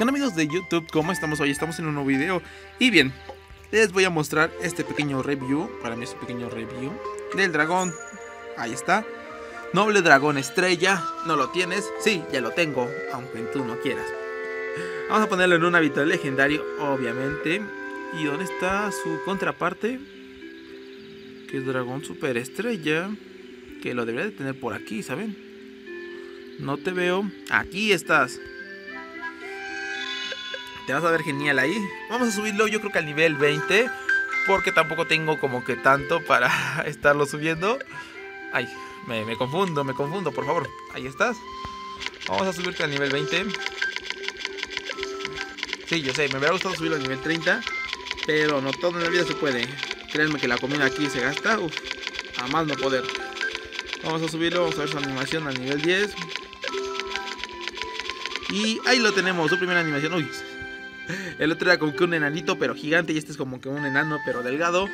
¿Qué amigos de YouTube? ¿Cómo estamos hoy? Estamos en un nuevo video Y bien, les voy a mostrar este pequeño review Para mí es un pequeño review Del dragón Ahí está Noble dragón estrella ¿No lo tienes? Sí, ya lo tengo Aunque tú no quieras Vamos a ponerlo en un hábitat legendario Obviamente ¿Y dónde está su contraparte? Que es dragón super estrella Que lo debería de tener por aquí, ¿saben? No te veo Aquí estás te vas a ver genial ahí. Vamos a subirlo yo creo que al nivel 20. Porque tampoco tengo como que tanto para estarlo subiendo. Ay, me, confundo, me confundo, por favor. Ahí estás. Vamos a subirte al nivel 20. Sí, yo sé, me hubiera gustado subirlo al nivel 30. Pero no todo en la vida se puede. Créanme que la comida aquí se gasta. Uf, a más no poder. Vamos a subirlo, vamos a ver su animación al nivel 10. Y ahí lo tenemos, su primera animación. Uy, el otro era como que un enanito, pero gigante. Y este es como que un enano, pero delgado.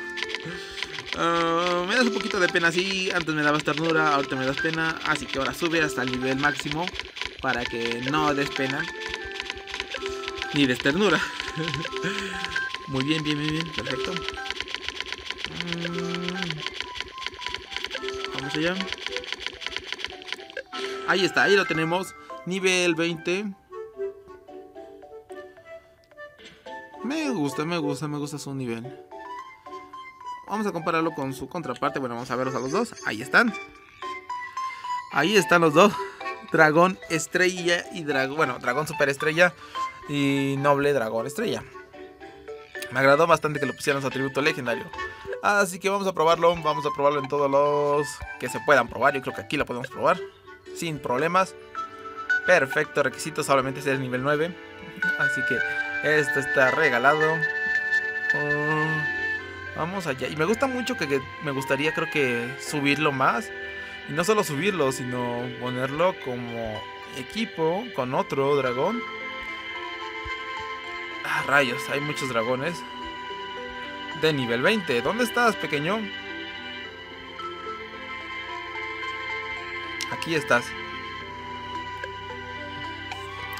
Ah, me das un poquito de pena, sí. Antes me dabas ternura, ahorita me das pena. Así que ahora sube hasta el nivel máximo. Para que no des pena. Ni des ternura. Muy bien, bien, bien, bien. Perfecto. Mm. Vamos allá. Ahí está, ahí lo tenemos. Nivel 20. Gusta, me gusta, me gusta su nivel. Vamos a compararlo con su contraparte. Bueno, vamos a verlos a los dos. Ahí están. Ahí están los dos. Dragón estrella y dragón. Bueno, dragón super estrella y noble dragón estrella. Me agradó bastante que lo pusieran su atributo legendario. Así que vamos a probarlo. Vamos a probarlo en todos los que se puedan probar. Yo creo que aquí lo podemos probar. Sin problemas. Perfecto. Requisito solamente ser nivel 9. Así que esto está regalado. Oh, vamos allá. Y me gusta mucho que, me gustaría creo que subirlo más. Y no solo subirlo, sino ponerlo como equipo con otro dragón. Ah, rayos, hay muchos dragones. De nivel 20. ¿Dónde estás, pequeño? Aquí estás.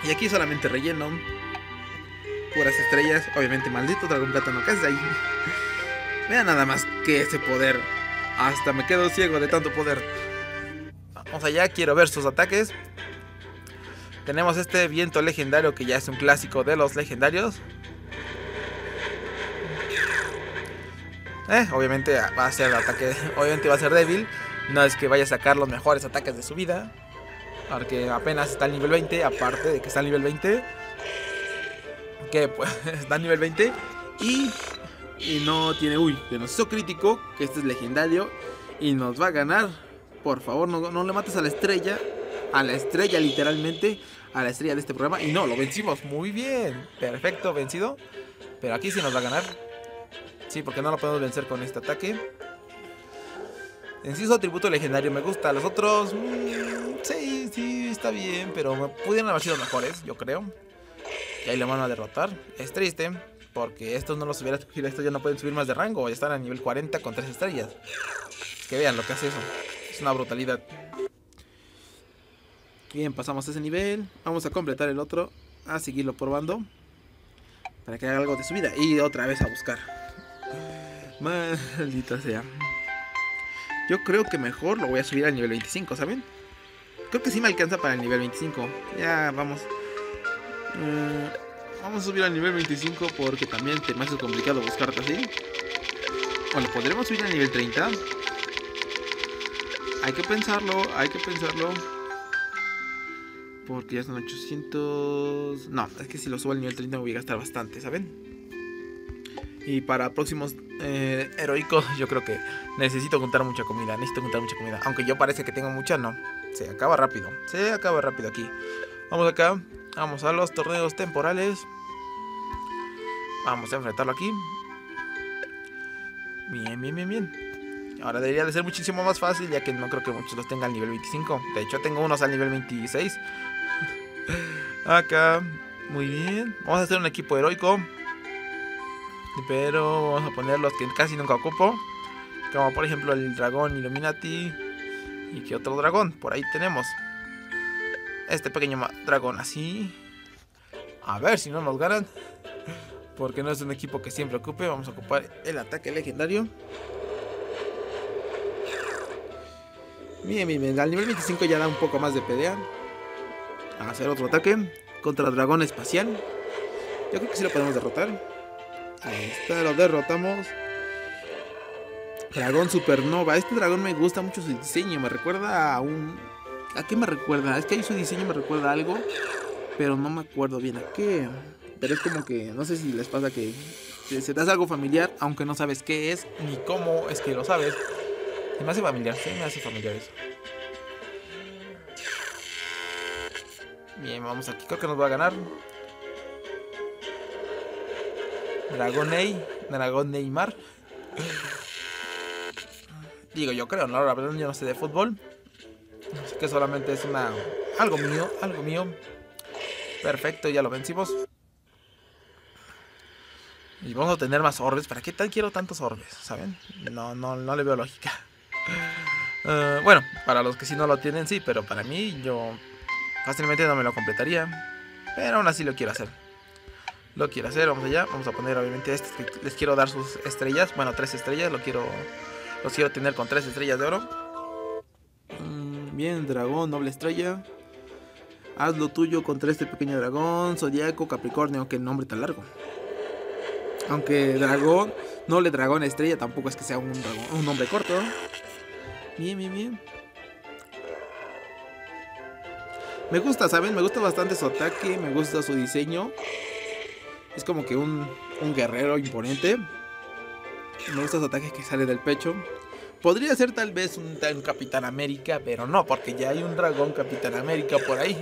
Y aquí solamente relleno puras estrellas. Obviamente, maldito dragón plátano, ¿qué es ahí? Mira nada más que ese poder. Hasta me quedo ciego de tanto poder. Vamos allá, quiero ver sus ataques. Tenemos este viento legendario que ya es un clásico de los legendarios. Eh, obviamente va a ser ataque, obviamente va a ser débil. No es que vaya a sacar los mejores ataques de su vida. Porque apenas está al nivel 20, aparte de que está al nivel 20 que pues está nivel 20 y, y no tiene, uy, que nos hizo crítico, que este es legendario y nos va a ganar. Por favor, no, no le mates a la estrella, a la estrella literalmente, a la estrella de este programa. Y no, lo vencimos muy bien, perfecto, vencido. Pero aquí sí nos va a ganar. Sí, porque no lo podemos vencer con este ataque. En sí atributo legendario me gusta. Los otros, mm, sí, sí, está bien, pero pudieron haber sido mejores, yo creo. Y ahí lo van a derrotar. Es triste, porque estos no los hubiera escogido. Estos ya no pueden subir más de rango. Ya están a nivel 40 con 3 estrellas. Que vean lo que hace eso. Es una brutalidad. Bien, pasamos ese nivel. Vamos a completar el otro. A seguirlo probando. Para que haga algo de su vida. Y otra vez a buscar. Maldita sea. Yo creo que mejor lo voy a subir al nivel 25, ¿saben? Creo que sí me alcanza para el nivel 25. Ya vamos. Mm, vamos a subir al nivel 25 porque también te me hace complicado buscarte así. Bueno, podremos subir al nivel 30. Hay que pensarlo, hay que pensarlo. Porque ya son 800... No, es que si lo subo al nivel 30 me voy a gastar bastante, ¿saben? Y para próximos eh, heroicos yo creo que necesito juntar mucha comida. Necesito juntar mucha comida. Aunque yo parece que tengo mucha, no. Se acaba rápido. Se acaba rápido aquí. Vamos acá. Vamos a los torneos temporales. Vamos a enfrentarlo aquí. Bien, bien, bien, bien. Ahora debería de ser muchísimo más fácil ya que no creo que muchos los tengan al nivel 25. De hecho tengo unos al nivel 26. Acá. Muy bien. Vamos a hacer un equipo heroico. Pero vamos a poner los que casi nunca ocupo. Como por ejemplo el dragón Illuminati. Y que otro dragón. Por ahí tenemos este pequeño dragón así. A ver si no nos ganan. Porque no es un equipo que siempre ocupe. Vamos a ocupar el ataque legendario. Bien, bien, bien. Al nivel 25 ya da un poco más de pelea. A hacer otro ataque contra Dragón Espacial. Yo creo que sí lo podemos derrotar. Ahí está, lo derrotamos. Dragón Supernova. Este dragón me gusta mucho su diseño. Me recuerda a un. ¿A qué me recuerda? Es que ahí su diseño me recuerda algo. Pero no me acuerdo bien a qué. Pero es como que. No sé si les pasa que. Se te hace algo familiar, aunque no sabes qué es ni cómo es que lo sabes. Se me hace familiar, sí, me hace familiar eso. Bien, vamos aquí. Creo que nos va a ganar. Dragón Ney. Dragón Neymar. Digo, yo creo, ¿no? La verdad yo no sé de fútbol. Que solamente es una... Algo mío, algo mío. Perfecto, ya lo vencimos. Y vamos a tener más orbes. ¿Para qué tal quiero tantos orbes? ¿Saben? No, no, no le veo lógica. Uh, bueno, para los que sí no lo tienen, sí. Pero para mí, yo fácilmente no me lo completaría. Pero aún así lo quiero hacer. Lo quiero hacer, vamos allá. Vamos a poner obviamente este. Les quiero dar sus estrellas. Bueno, tres estrellas. Lo quiero los quiero tener con tres estrellas de oro. Bien, dragón, noble estrella. Haz lo tuyo contra este pequeño dragón, zodiaco, capricornio, qué nombre tan largo. Aunque dragón, noble dragón estrella, tampoco es que sea un, dragón, un nombre corto. Bien, bien, bien. Me gusta, ¿saben? Me gusta bastante su ataque, me gusta su diseño. Es como que un, un guerrero imponente. Me gusta su ataque que sale del pecho. Podría ser tal vez un, Capitán América, pero no, porque ya hay un dragón Capitán América por ahí.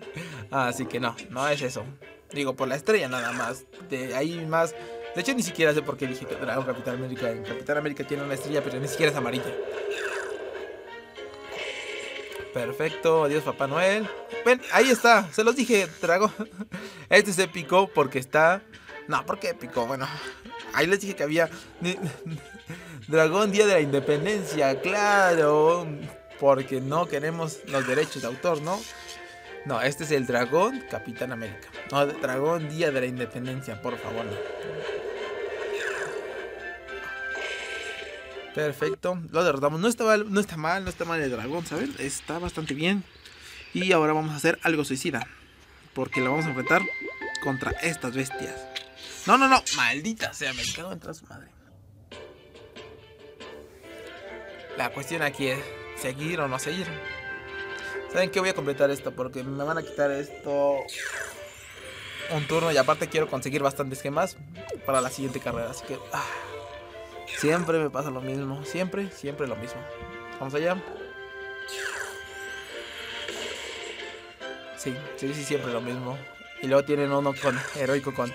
Así que no, no es eso. Digo, por la estrella nada más. De ahí más. De hecho, ni siquiera sé por qué dije Dragón Capitán América. En Capitán América tiene una estrella, pero ni siquiera es amarilla. Perfecto, adiós Papá Noel. Ven, ahí está, se los dije, dragón. Este se picó porque está. No, ¿por qué picó? Bueno, Ahí les dije que había Dragón Día de la Independencia, claro. Porque no queremos los derechos de autor, ¿no? No, este es el Dragón Capitán América. No, Dragón Día de la Independencia, por favor. Perfecto, lo derrotamos. No, estaba, no está mal, no está mal el dragón, ¿saben? Está bastante bien. Y ahora vamos a hacer algo suicida. Porque lo vamos a enfrentar contra estas bestias. No, no, no. Maldita sea, me cago en su madre. La cuestión aquí es seguir o no seguir. ¿Saben qué? Voy a completar esto porque me van a quitar esto un turno y aparte quiero conseguir bastantes gemas para la siguiente carrera. Así que ah, siempre me pasa lo mismo. Siempre, siempre lo mismo. Vamos allá. Sí, sí, sí, siempre lo mismo. Y luego tienen uno con heroico con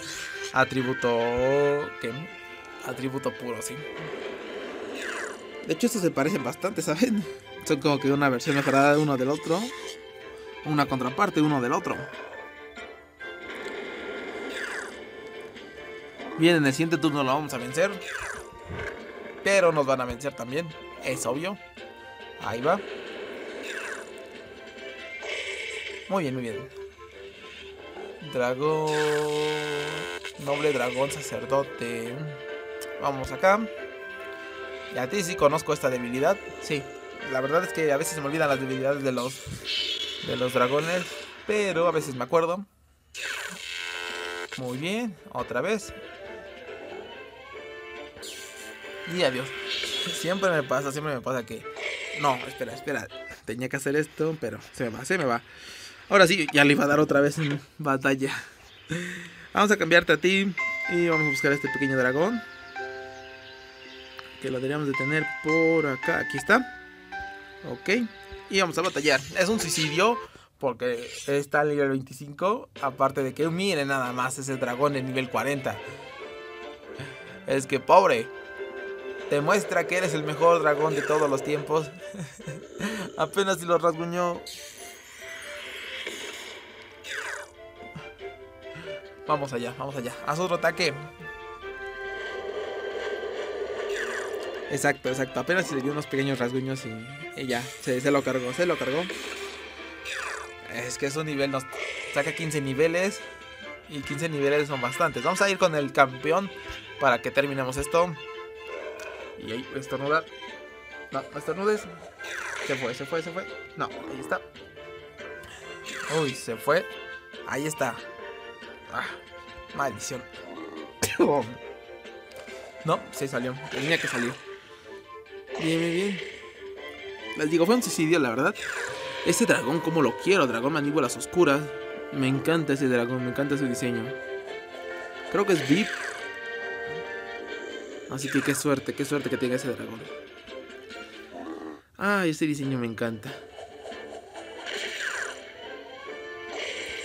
Atributo. ¿Qué? Atributo puro, sí. De hecho, estos se parecen bastante, ¿saben? Son como que una versión mejorada de uno del otro. Una contraparte uno del otro. Bien, en el siguiente turno lo vamos a vencer. Pero nos van a vencer también. Es obvio. Ahí va. Muy bien, muy bien. Dragón. Noble dragón sacerdote. Vamos acá. Y a ti sí conozco esta debilidad. Sí. La verdad es que a veces se me olvidan las debilidades de los de los dragones, pero a veces me acuerdo. Muy bien, otra vez. Y adiós. Siempre me pasa, siempre me pasa que no, espera, espera, tenía que hacer esto, pero se me va, se me va. Ahora sí, ya le iba a dar otra vez en batalla. Vamos a cambiarte a ti y vamos a buscar a este pequeño dragón. Que lo deberíamos de tener por acá. Aquí está. Ok. Y vamos a batallar. Es un suicidio porque está al nivel 25. Aparte de que miren nada más ese dragón en nivel 40. Es que pobre. Demuestra que eres el mejor dragón de todos los tiempos. Apenas si lo rasguñó. Vamos allá, vamos allá. Haz otro ataque. Exacto, exacto. Apenas se le dio unos pequeños rasguños y, ya. Se, lo cargó, se lo cargó. Es que es un nivel nos saca 15 niveles. Y 15 niveles son bastantes. Vamos a ir con el campeón para que terminemos esto. Y ahí, estornudar. No estornudes. Se fue, se fue, se fue. No, ahí está. Uy, se fue. Ahí está. Ah, maldición. No, se salió. Tenía que salir. Bien, bien, bien. Les digo, fue un suicidio, la verdad. Ese dragón, como lo quiero. Dragón mandíbulas oscuras. Me encanta ese dragón, me encanta su diseño. Creo que es VIP. Así que qué suerte, qué suerte que tenga ese dragón. Ay, ese diseño me encanta.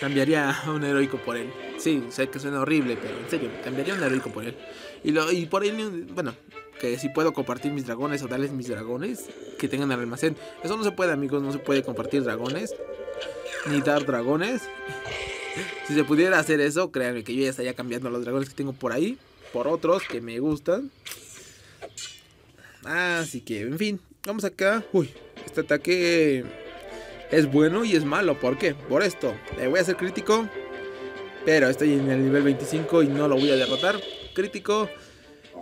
Cambiaría a un heroico por él. Sí, sé que suena horrible, pero en serio, cambiaría a un heroico por él. Y, lo, y por él, bueno, que si puedo compartir mis dragones o darles mis dragones que tengan el almacén. Eso no se puede, amigos, no se puede compartir dragones. Ni dar dragones. Si se pudiera hacer eso, créanme que yo ya estaría cambiando los dragones que tengo por ahí. Por otros que me gustan. Así que, en fin, vamos acá. Uy, este ataque es bueno y es malo. ¿Por qué? Por esto. Le voy a hacer crítico. Pero estoy en el nivel 25 y no lo voy a derrotar. Crítico.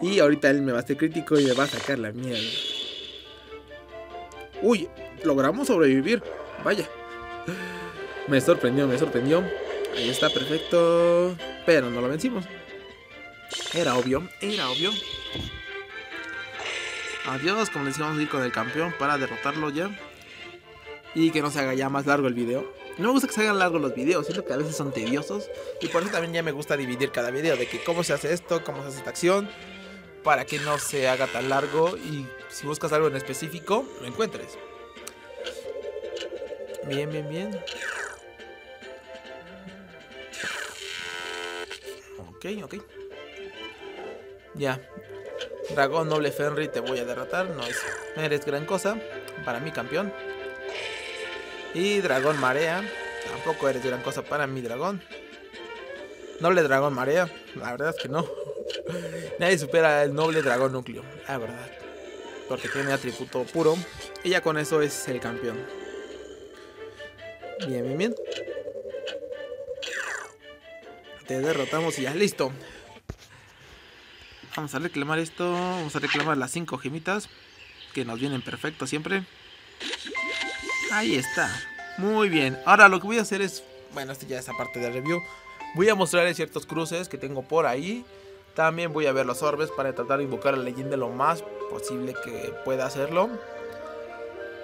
Y ahorita él me va a hacer crítico y me va a sacar la mierda. Uy, logramos sobrevivir. Vaya. Me sorprendió, me sorprendió. Ahí está, perfecto. Pero no lo vencimos. Era obvio, era obvio. Adiós, como les vamos a ir con el campeón para derrotarlo ya. Y que no se haga ya más largo el video. No me gusta que se hagan largos los videos, siento que a veces son tediosos. Y por eso también ya me gusta dividir cada video, de que cómo se hace esto, cómo se hace esta acción, para que no se haga tan largo y si buscas algo en específico, lo encuentres. Bien, bien, bien. Ok, ok. Ya. Dragón Noble Fenry, te voy a derrotar. No es, eres gran cosa para mi campeón. Y Dragón Marea. Tampoco eres gran cosa para mi dragón. Noble Dragón Marea. La verdad es que no. Nadie supera el Noble Dragón Núcleo. La verdad. Porque tiene atributo puro. Y ya con eso es el campeón. Bien, bien, bien. Te derrotamos y ya, listo. Vamos a reclamar esto. Vamos a reclamar las 5 gemitas. Que nos vienen perfecto siempre. Ahí está. Muy bien. Ahora lo que voy a hacer es... Bueno, esto ya es parte del review. Voy a mostrarles ciertos cruces que tengo por ahí. También voy a ver los orbes para tratar de invocar a la leyenda lo más posible que pueda hacerlo.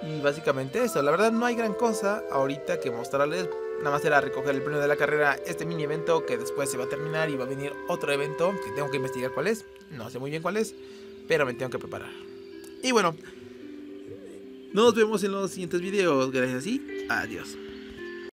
Y básicamente eso. La verdad no hay gran cosa ahorita que mostrarles. Nada más era recoger el premio de la carrera, este mini evento que después se va a terminar y va a venir otro evento que tengo que investigar cuál es. No sé muy bien cuál es, pero me tengo que preparar. Y bueno, nos vemos en los siguientes videos. Gracias y adiós.